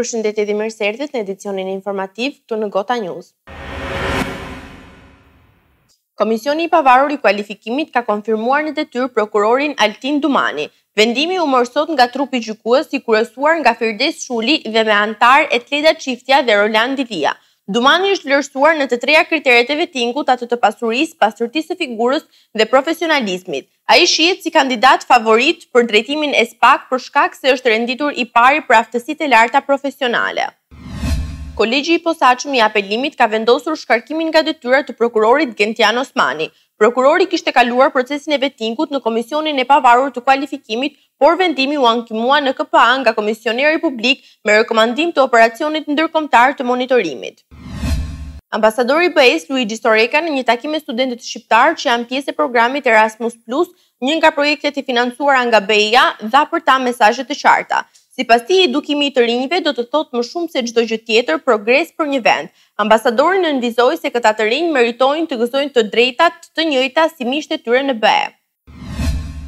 Përshëndetje dhe mirë se erdhët në edicionin informativ këtu në Gota News. Komisioni i Pavarur i Kualifikimit ka konfirmuar në detyrë prokurorin Altin Dumani. Vendimi u mor sot nga trupi gjykues i kryesuar nga Firdes Shuli dhe me anëtarë Etleda Çiftja dhe Roland Ilia. Dumani është vlerësuar në të treja kriteret e vetingut atë të pasurisë, pastërtisë së figurës dhe profesionalizmit. Ai shihet si kandidat favorit për drejtimin e SPAK për shkak se është renditur i pari për aftësitë e larta profesionale. Kolegji i Posaçëm i Apelimit ka vendosur shkarkimin nga detyra të prokurorit Gentian Osmani. Prokurori kishte kaluar procesin e Vetting-ut në Komisionin e Pavarur të Kualifikimit, por vendimi u ankimua në KPA nga Komisioneri Publik me rekomandim të Operacionit Ndërkombëtar të Monitorimit. Ambasadori i BE-së, Luigi Soreka, në një takim me studentët shqiptarë që janë pjesë e programit Erasmus Plus, një nga projektet e financuara nga BE-ja, dha për ta mesazhe të qarta. Sipas tij, edukimi i të rinjve do të thotë më shumë se çdo gjë tjetër progres për një vend. Ambasadori nënvizoi se këta të rinj meritojnë të gëzojnë të drejta të njëjta si miqtë e tyre në BE.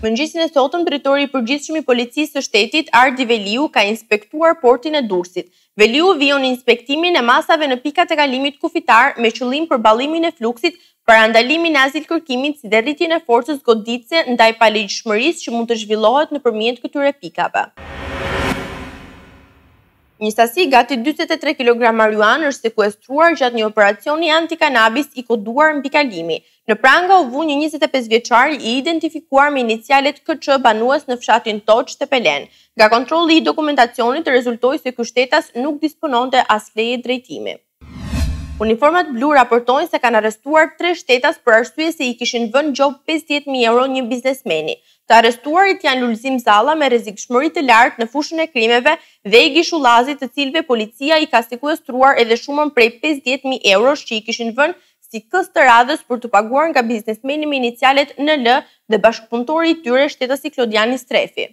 Mëngjesin e sotëm Drejtori i Përgjithshëm i Policisë së Shtetit, Ardi Veliu ka inspektuar portin e Durrësit. Veliu vijon inspektimin e masave në pikat e kalimit kufitar me qëllim përballimin e fluksit, parandalimin e azilkërkimit si dhe rritjen e forcës goditëse ndaj paligjshmërisë që mund të zhvillohet nëpërmjet këtyre pikave. Një sasi gati dyzet e tre kilogramë marijuanë është sekuestruar gjatë një operacioni anti-kanabis i koduar Mbikalimi. Në pranga u vu një njëzet e pesë vjeçar i identifikuar me inicialet KÇ banues në fshatin Toç, Tepelenë. Nga kontrolli i dokumentacionit rezultoi se ky shtetas nuk dispononte as leje drejtimi. Uniformat blu raportojnë se kanë arrestuar tre shtetas për arsye se i kishin vënë gjobë pesëdhjetë mijë euro një biznesmeni. Të arrestuarit janë Lulzim Zalla me rrezikshmëri të lartë në fushën e krimeve dhe Igi Shullazi të cilëve policia i ka sekuestruar edhe shumën prej pesëdhjetë mijë euro që i kishin vënë si këst të radhës për t'u paguar nga biznesmeni me inicialet NL dhe bashkëpunëtori i tyre shtetasi Klodiani Strefi.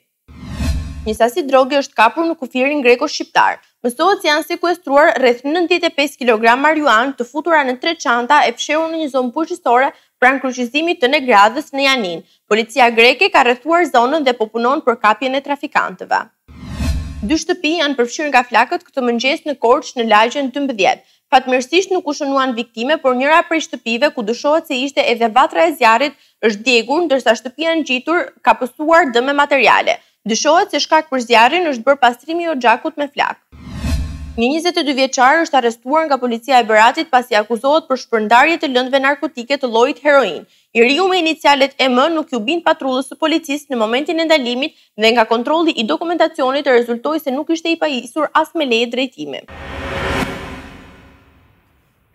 Një sasi droge është kapur në kufirin greko-shqiptar. Mësohet se janë sekuestruar rreth nëntëdhjetë e pesë kilogramë marijuanë të futura në tre çanta e fshehur në një zonë bujqësore pranë kryqëzimit të Negradhës në Janinë. Policia greke ka rrethuar zonën dhe po punon për kapjen e trafikantëve. Dy shtëpi janë përfshirë nga flakët këtë mëngjes në Korçë në lagjen dymbëdhjetë. Fatmirësisht nuk u shënuan viktime, por njëra prej shtëpive, ku dyshohet se ishte edhe vatra e zjarrit, është djegur, ndërsa shtëpia e ngjitur ka pësuar dëme materiale. Dyshohet se shkak për zjarrin është bërë pastrimi i oxhakut me flakë. Një njëzet e dy vjeçar është arrestuar nga policia e Beratit pasi akuzohet për shpërndarje të lëndëve narkotike të llojit heroinë. I riu me inicialet EM nuk iu bind patrullës së policisë në momentin e ndalimit dhe nga kontrolli i dokumentacionit rezultoi se nuk ishte i pajisur as me leje drejtimi.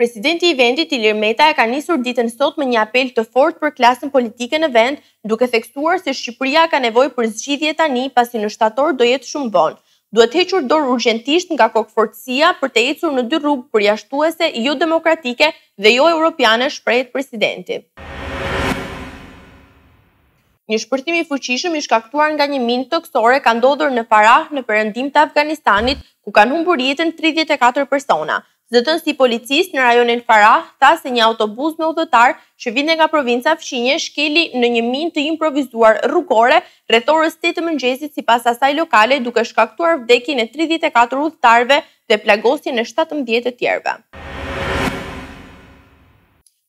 Presidenti i vendit, Ilir Meta e ka nisur ditën sot me një apel të fortë për klasën politike në vend, duke theksuar se Shqipëria ka nevojë për zgjidhje tani, pasi në shtator do jetë shumë vonë. Duhet hequr dorë urgjentisht nga kokëfortësia për të ecur në dy rrugë përjashtuese jo demokratike dhe jo europiane, shprehet presidenti. Një shpërthim i fuqishëm i shkaktuar nga një minë tokësore ka ndodhur në Farah në perëndim të Afganistanit, ku kanë humbur jetën tridhjetë e katër persona. Zëdhënësi i policisë në rajonin Farah tha se një autobus me udhëtarë që vinte nga provinca fqinje shkeli në një minë të improvizuar rrugore rreth orës tetë të mëngjesit sipas asaj lokale duke shkaktuar vdekjen e tridhjetë e katër udhëtarëve dhe plagosjen e shtatëmbëdhjetë të tjerëve.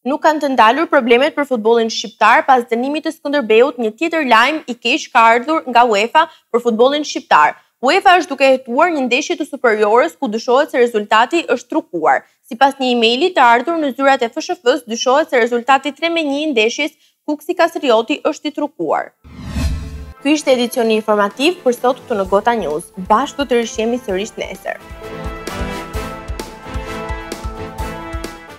Nuk kanë të ndalur problemet për futbollin shqiptar pas dënimit të Skënderbeut një tjetër lajm i keq ka ardhur nga UEFA për futbollin shqiptar. UEFA është duke hetuar një ndeshje të Superiores ku dyshohet se rezultati është trukuar. Sipas një emaili të ardhur në zyrat e FSHF-së dyshohet se rezultati tre me një i ndeshjes Kukësi Kastrioti është i trukuar. Ky ishte edicioni informativ për sot këtu në Gota News. Bashkë do të rishihemi sërish nesër.